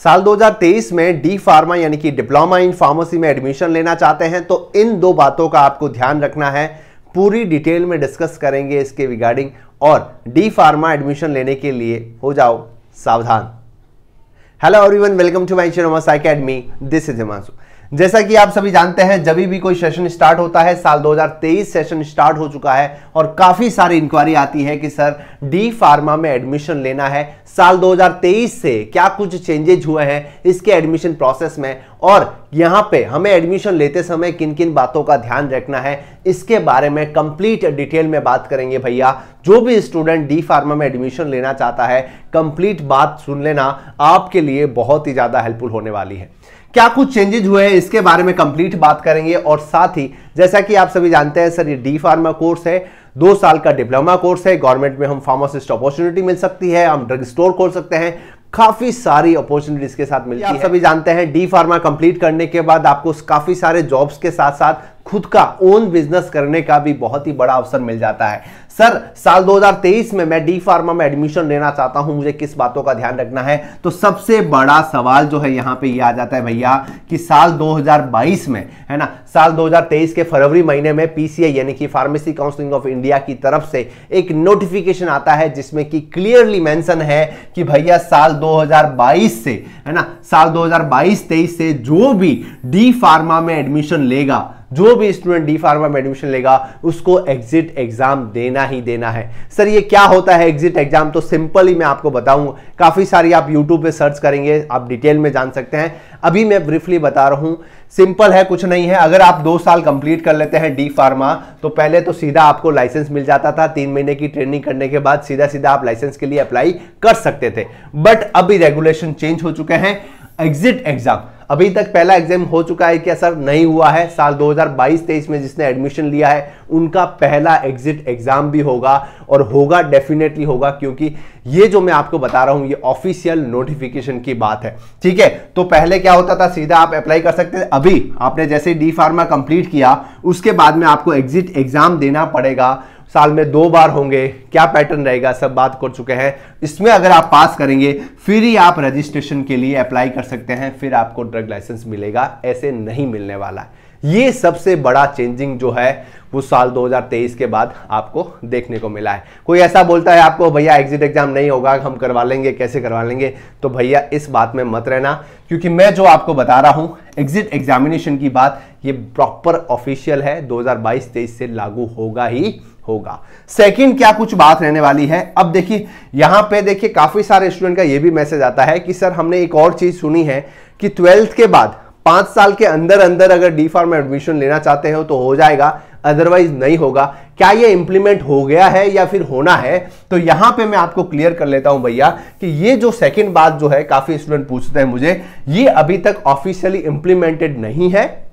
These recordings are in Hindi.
साल 2023 में डी फार्मा यानी कि डिप्लोमा इन फार्मेसी में एडमिशन लेना चाहते हैं तो इन दो बातों का आपको ध्यान रखना है। पूरी डिटेल में डिस्कस करेंगे इसके रिगार्डिंग और डी फार्मा एडमिशन लेने के लिए हो जाओ सावधान। Hello everyone welcome to my channel academy this is Himanshu जैसा कि आप सभी जानते हैं, जब भी कोई सेशन स्टार्ट होता है, साल 2023 सेशन स्टार्ट हो चुका है और काफ़ी सारी इंक्वायरी आती है कि सर, डी फार्मा में एडमिशन लेना है साल 2023 से क्या कुछ चेंजेज हुए हैं इसके एडमिशन प्रोसेस में? और यहाँ पे हमें एडमिशन लेते समय किन किन बातों का ध्यान रखना है? इसके बारे में कंप्लीट डिटेल में बात करेंगे भैया। जो भी स्टूडेंट डी फार्मा में एडमिशन लेना चाहता है कंप्लीट बात सुन लेना। आपके लिए बहुत ही ज़्यादा हेल्पफुल होने वाली है। क्या कुछ चेंजेज हुए हैं इसके बारे में कंप्लीट बात करेंगे और साथ ही जैसा कि आप सभी जानते हैं सर ये डी फार्मा कोर्स है। दो साल का डिप्लोमा कोर्स है। गवर्नमेंट में हम फार्मासिस्ट अपॉर्चुनिटी मिल सकती है हम ड्रग स्टोर खोल सकते हैं। काफ़ी सारी अपॉर्चुनिटीज़ के साथ मिलती है। आप सभी जानते हैं डी फार्मा कंप्लीट करने के बाद आपको काफ़ी सारे जॉब्स के साथ साथ खुद का ओन बिज़नेस करने का भी बहुत ही बड़ा अवसर मिल जाता है। सर, साल 2023 में मैं डी फार्मा में एडमिशन लेना चाहता हूँ, मुझे किस बातों का ध्यान रखना है? तो सबसे बड़ा सवाल जो है यहाँ पे ये आ जाता है भैया कि साल 2022 में, है ना, साल 2023 के फरवरी महीने में पीसीआई यानी कि फार्मेसी काउंसिलिंग ऑफ़ इंडिया की तरफ़ से एक नोटिफिकेशन आता है, जिसमें कि क्लियरली मेंशन है कि भैया साल 2022 से, है ना, साल 2022-23 से जो भी डी फार्मा में एडमिशन लेगा, जो भी स्टूडेंट डी फार्मा में एडमिशन लेगा, उसको एग्जिट एग्ज़ाम देना ही देना है। सर, ये क्या होता है एग्जिट एग्ज़ाम तो सिंपल ही मैं आपको बताऊँ। काफ़ी सारी आप यूट्यूब पे सर्च करेंगे, आप डिटेल में जान सकते हैं। अभी मैं ब्रीफली बता रहा हूँ सिंपल है, कुछ नहीं है। अगर आप दो साल कंप्लीट कर लेते हैं डी फार्मा तो पहले तो सीधा आपको लाइसेंस मिल जाता था। तीन महीने की ट्रेनिंग करने के बाद सीधा सीधा आप लाइसेंस के लिए अप्लाई कर सकते थे। बट अभी रेगुलेशन चेंज हो चुके हैं। एग्जिट एग्ज़ाम अभी तक पहला एग्ज़ाम हो चुका है क्या सर नहीं हुआ है। साल 2022-23 में जिसने एडमिशन लिया है, उनका पहला एग्जिट एग्ज़ाम भी होगा और होगा डेफिनेटली होगा क्योंकि ये जो मैं आपको बता रहा हूँ, ये ऑफिशियल नोटिफिकेशन की बात है। ठीक है? तो पहले क्या होता था? सीधा आप अप्लाई कर सकते थे। अभी आपने जैसे डी फार्मा कंप्लीट किया, उसके बाद में आपको एग्जिट एग्ज़ाम देना पड़ेगा। साल में दो बार होंगे, क्या पैटर्न रहेगा, सब बात कर चुके हैं। इसमें अगर आप पास करेंगे, फिर ही आप रजिस्ट्रेशन के लिए अप्लाई कर सकते हैं, फिर आपको ड्रग लाइसेंस मिलेगा, ऐसे नहीं मिलने वाला। ये सबसे बड़ा चेंजिंग जो है, वो साल 2023 के बाद आपको देखने को मिला है। कोई ऐसा बोलता है आपको, भैया एग्जिट एग्ज़ाम नहीं होगा, हम करवा लेंगे, कैसे करवा लेंगे? तो भैया, इस बात में मत रहना, क्योंकि मैं जो आपको बता रहा हूँ एग्जिट एग्जामिनेशन की बात, ये प्रॉपर ऑफिशियल है 2022-23 से लागू होगा ही। होगा। सेकंड क्या कुछ बात रहने वाली है? अब देखिए, यहाँ पे देखिए, काफ़ी सारे स्टूडेंट का ये भी मैसेज आता है कि, सर, हमने एक और चीज़ सुनी है कि ट्वेल्थ के बाद पाँच साल के अंदर अंदर अगर डी फार्म एडमिशन लेना चाहते हो तो हो जाएगा अदरवाइज़ नहीं होगा। क्या ये इंप्लीमेंट हो गया है या फिर होना है? तो यहाँ पे मैं आपको क्लियर कर लेता हूँ भैया कि ये जो सेकंड बात जो है, काफ़ी स्टूडेंट पूछते हैं मुझे, ये अभी तक ऑफिशियली इंप्लीमेंटेड नहीं है।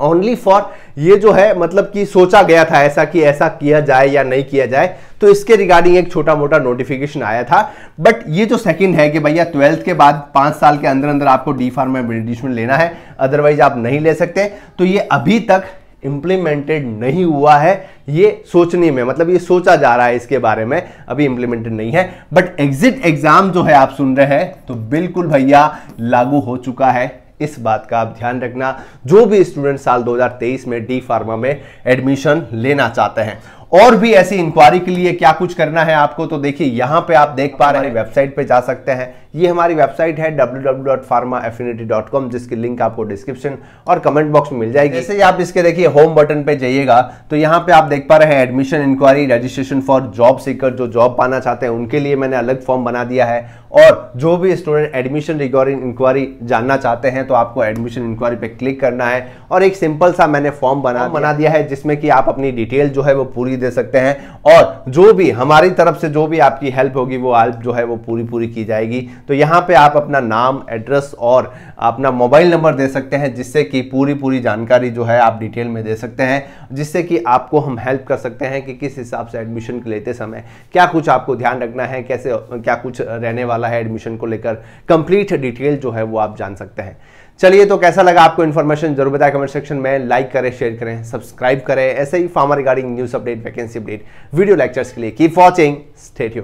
ओनली फॉर ये जो है मतलब कि सोचा गया था ऐसा कि ऐसा किया जाए या नहीं किया जाए तो इसके रिगार्डिंग एक छोटा मोटा नोटिफिकेशन आया था। बट ये जो सेकंड है कि भैया ट्वेल्थ के बाद पाँच साल के अंदर अंदर आपको डी फार्म एडमिशन लेना है अदरवाइज़ आप नहीं ले सकते। तो ये अभी तक इंप्लीमेंटेड नहीं हुआ है, ये सोचने में मतलब ये सोचा जा रहा है इसके बारे में, अभी इंप्लीमेंटेड नहीं है। बट एग्जिट एग्ज़ाम जो है आप सुन रहे हैं तो बिल्कुल भैया लागू हो चुका है। इस बात का आप ध्यान रखना। जो भी स्टूडेंट साल 2023 में डी फार्मा में एडमिशन लेना चाहते हैं और भी ऐसी इंक्वायरी के लिए क्या कुछ करना है आपको तो देखिए यहाँ पे आप देख पा रहे हैं वेबसाइट पे जा सकते हैं। ये हमारी वेबसाइट है www.pharmaaffinity.com जिसकी लिंक आपको डिस्क्रिप्शन और कमेंट बॉक्स में मिल जाएगी। जैसे ही आप इसके देखिए होम बटन पे जाइएगा तो यहाँ पे आप देख पा रहे हैं admission enquiry registration for job seeker जो जॉब पाना चाहते हैं उनके लिए मैंने अलग फॉर्म बना दिया है। और जो भी स्टूडेंट एडमिशन रिगार्डिंग इंक्वायरी जानना चाहते हैं तो आपको एडमिशन इंक्वायरी पे क्लिक करना है। और एक सिंपल सा मैंने फॉर्म बना बना दिया है जिसमें कि आप अपनी डिटेल जो है वो पूरी दे सकते हैं। और जो भी हमारी तरफ़ से जो भी आपकी हेल्प होगी, वो हेल्प जो है वो पूरी पूरी की जाएगी। तो यहाँ पे आप अपना नाम एड्रेस और अपना मोबाइल नंबर दे सकते हैं, जिससे कि पूरी पूरी जानकारी जो है आप डिटेल में दे सकते हैं, जिससे कि आपको हम हेल्प कर सकते हैं कि किस हिसाब से एडमिशन लेते समय क्या कुछ आपको ध्यान रखना है, कैसे, क्या कुछ रहने वाला है एडमिशन को लेकर कंप्लीट डिटेल जो है वो आप जान सकते हैं। चलिए तो कैसा लगा आपको इन्फॉर्मेशन ज़रूर बताएँ कमेंट सेक्शन में। लाइक करें शेयर करें सब्सक्राइब करें। ऐसे ही pharma regarding news update vacancy update video lectures के लिए। Keep watching state